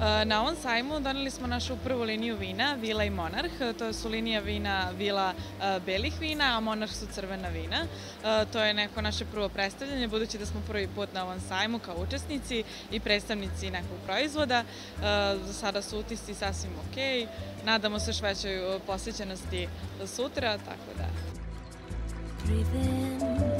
Na ovom sajmu doneli smo našu prvu liniju vina, Vila i Monarh. To su linija vina Vila e, belih vina, a Monarh su crvena vina. E, to je neko naše prvo predstavljanje, budući da smo prvi put na ovom sajmu kao učesnici i predstavnici nekog proizvoda. E, za sada su utisci sasvim ok. Nadamo se još većoj posjećenosti sutra, tako da... Breathing